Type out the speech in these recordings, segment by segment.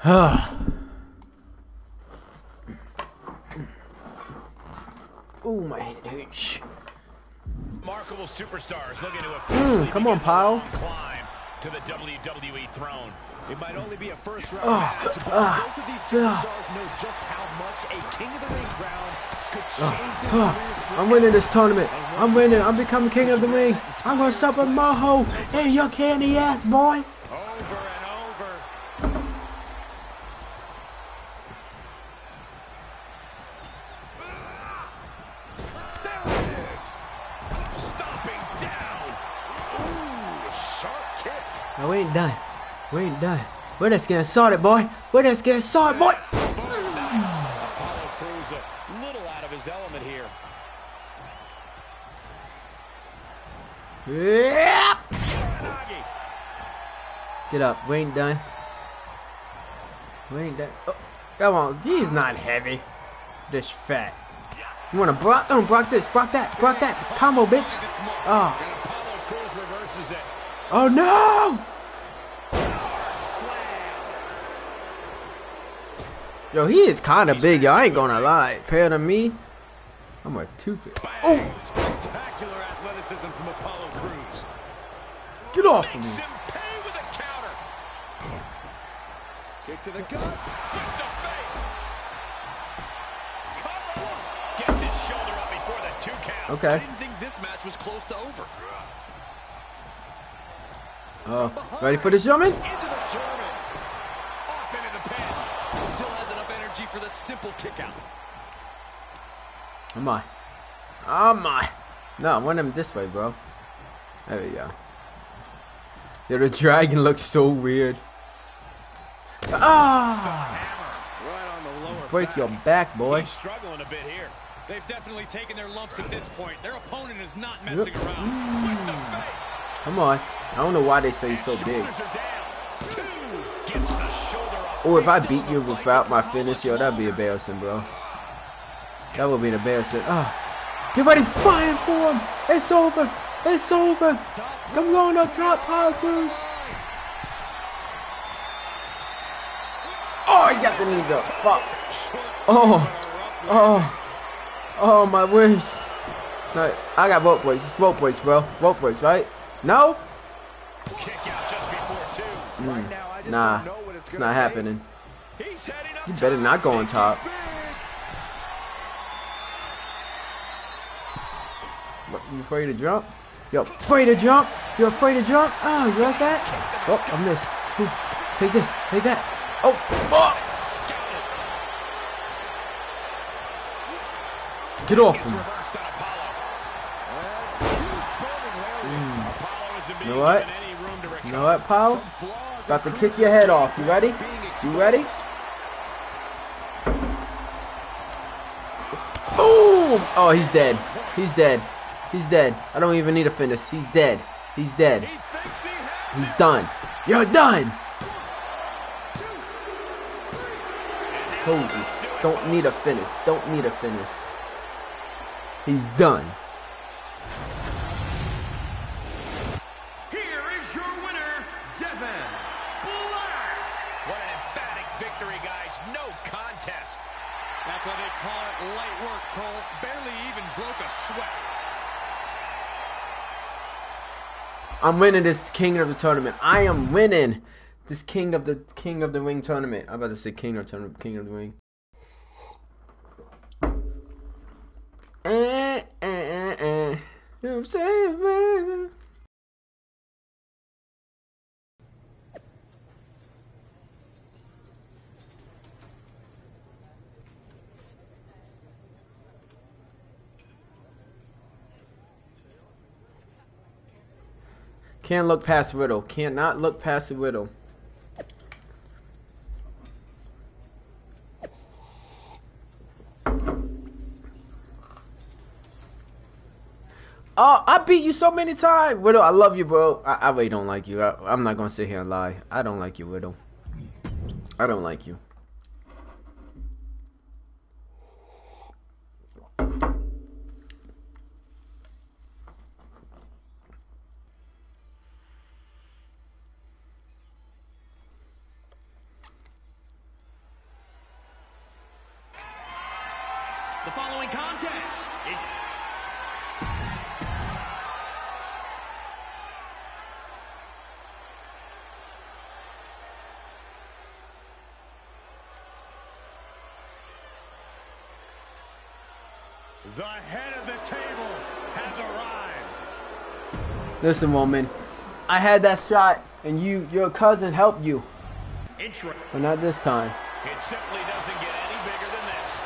Ooh, my head hurts. Remarkable superstars looking to Mm, come on, pal. climb to the WWE throne. It might only be a first round Oh, match, but ah, both of these superstars know just how much a King of the Ring crown could Ah, change ah, careers I'm winning this tournament. I'm winning. I'm becoming king of the ring. I'm gonna stop with Moho and your candy ass boy. Over and over. There it is. Stomping down. Ooh, sharp We ain't done. We ain't done. We're just getting started, boy. We're just getting started, boy. Apollo Crews a little out of his element here. Yeah. Get up. We ain't done. We ain't done. Oh, come on. He's not heavy. This fat. You wanna block? Don't block this. Block that. Block that. Combo, bitch. Oh. And Apollo Crews reverses it. Oh no! Yo, he is kind of big, yo. I ain't gonna lie. Compared to me, I'm a two-bit. Oh, Spectacular athleticism from Apollo Crews. get off of me. Makes him pay with a counter. Kick to the gut. Gets the fake. Cover. Gets his shoulder up before the two count. Okay. I didn't think this match was close to over. Oh, ready for this, gentlemen? For the simple kick out. Am I? Am I? No, I want him this way, bro. There we go. Yo, the dragon looks so weird. Ah! Right on the lower Break your back, boy. He's struggling a bit here. They've definitely taken their lumps at this point. Their opponent is not messing around. What's? Come on. I don't know why they say he's so big. Or if I beat you without my finish, yo, that'd be embarrassing, bro. That would be embarrassing. Ah, get ready, flying for him. It's over. It's over. Come on up top, Apollo Crews. Oh, he got the knees up. Fuck. Oh, oh, oh, my wish. No, I got rope breaks. It's rope breaks, bro. Rope breaks, right? No? Kick out just before two. Right now, I just Hmm. Nah, don't know what it's, it's not take. happening. He's heading up You better not go on top. You afraid to jump? Yo, afraid to jump? You afraid to jump? Oh, you like that? Oh, I missed. Take this, take that. Oh, fuck! Get off Gets me. reversed on mm. Apollo. And huge building lariat. Apollo isn't being You know what? given any room to recover. You know what, Paul? About to kick your head off. You ready? You ready? Boom! Oh, he's dead. He's dead. He's dead. I don't even need a finish. He's dead. He's dead. He's done. You're done. Told you. Don't need a finish. Don't need a finish. He's done. That's why they call it light work, Cole. Barely even broke a sweat. I'm winning this king of the tournament. I am winning this king of the king of the ring tournament. I'm about to say king of tournament, king of the ring. Eh, eh, eh, eh. You know Can't look past Riddle. Cannot look past Riddle. Oh, I beat you so many times. Riddle, I love you, bro. I, I really don't like you. I, I'm not going to sit here and lie. I don't like you, Riddle. I don't like you. The following contest is The head of the table has arrived. Listen, woman. I had that shot, and you, your cousin helped you, Intro. but not this time. It simply doesn't get any bigger than this.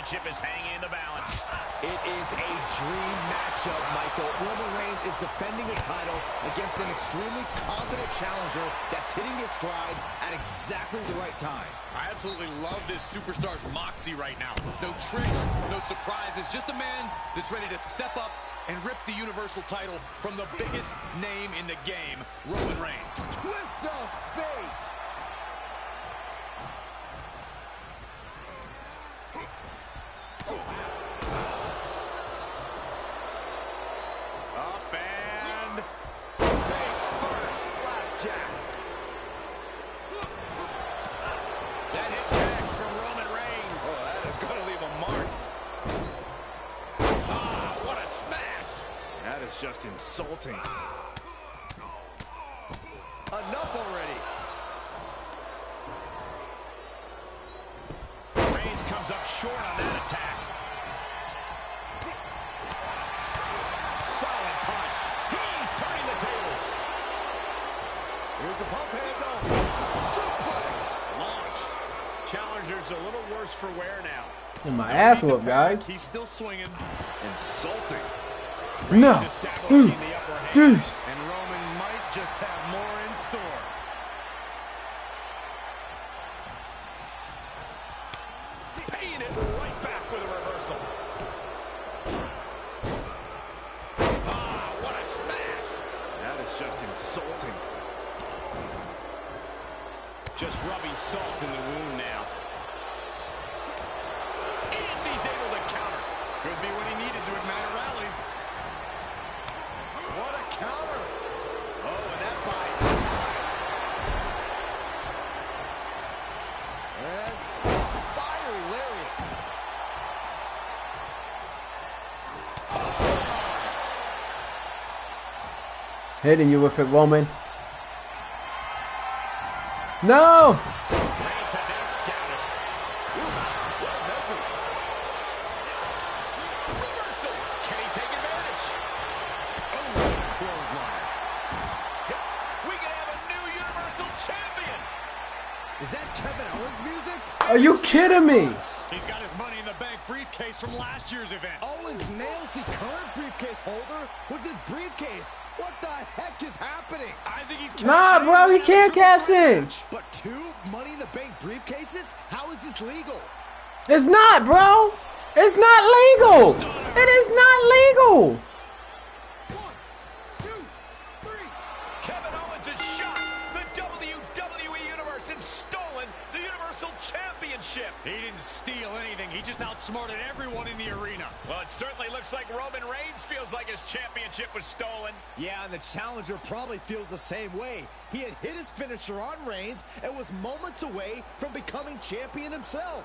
Championship is hanging in the balance. It is a dream matchup, Michael. Roman Reigns is defending his title against an extremely confident challenger that's hitting his stride at exactly the right time. I absolutely love this superstar's moxie right now. No tricks, no surprises, just a man that's ready to step up and rip the Universal title from the biggest name in the game, Roman Reigns. Twist of fate. Up and face first. Flapjack. That hit connects from Roman Reigns. Oh, that is going to leave a mark. Ah, what a smash. That is just insulting. Enough already. Reigns comes up short on that attack. Here's the pump handle. Suplex. Launched. Challenger's a little worse for wear now. And my ass whooped, guys. He's still swinging. Insulting. No. Reigns establishing the upper. Deuce. And Roman might just have more in store. Paying it right back with a reversal. Ah, what a smash. That is just insulting. Just rubbing salt in the wound now. And he's able to counter. Could be what he needed to ignite a rally. What a counter. Oh, and that buys time. And a fiery lariat. Hitting you with it, woman. No! Are you kidding me? He's got his money in the bank briefcase from last year's event. Oh, Owens nails the current briefcase holder with his briefcase. What the heck is happening? I think he's Nah, bro, he can't the cash in. But two Money in the Bank briefcases? How is this legal? It's not, bro. It's not legal. It is not legal. Championship. He didn't steal anything. He just outsmarted everyone in the arena. Well, it certainly looks like Roman Reigns feels like his championship was stolen. Yeah, and the challenger probably feels the same way. He had hit his finisher on Reigns and was moments away from becoming champion himself.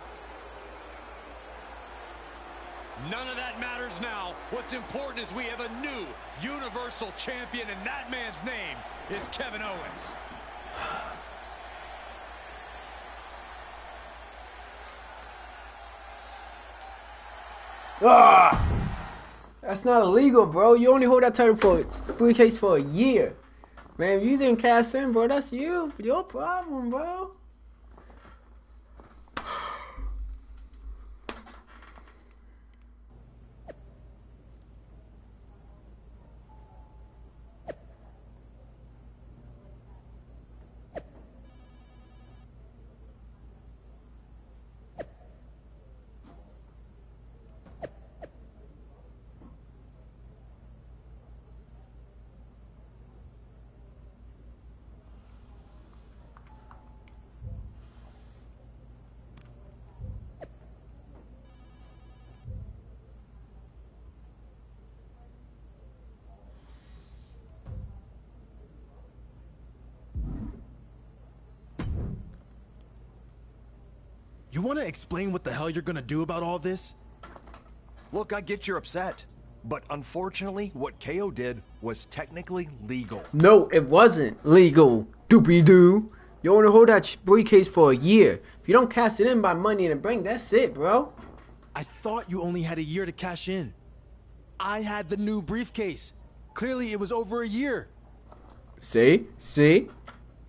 None of that matters now. What's important is we have a new Universal Champion, and that man's name is Kevin Owens. Ah, that's not illegal, bro. You only hold that title for briefcase for a year, man. If you didn't cash in, bro, that's you. Your problem, bro. Want to explain what the hell you're gonna do about all this? Look, I get you're upset. But unfortunately, what KO did was technically legal. No, it wasn't legal. Doopy doo. You want to hold that briefcase for a year. If you don't cash it in by Money in the Bank, that's it, bro. I thought you only had a year to cash in. I had the new briefcase. Clearly, it was over a year. See? See?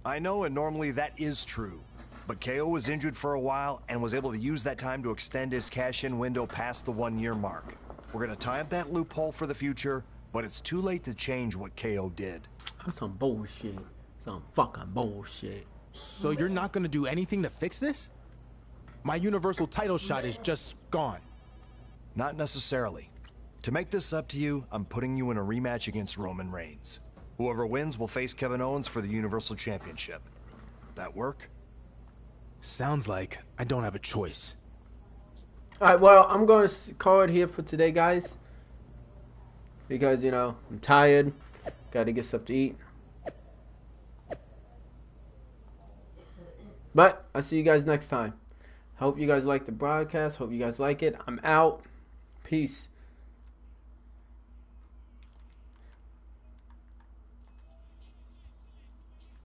I know, and normally that is true. But KO was injured for a while and was able to use that time to extend his cash in window past the one year mark. We're going to tie up that loophole for the future, but it's too late to change what KO did. That's some bullshit. Some fucking bullshit. So you're not gonna do anything to fix this? My universal title shot is just gone. Not necessarily. To make this up to you, I'm putting you in a rematch against Roman Reigns. Whoever wins will face Kevin Owens for the Universal Championship. That work? Sounds like I don't have a choice. All right, well, I'm going to call it here for today, guys. Because, you know, I'm tired. Got to get stuff to eat. But I'll see you guys next time. Hope you guys like the broadcast. Hope you guys like it. I'm out. Peace.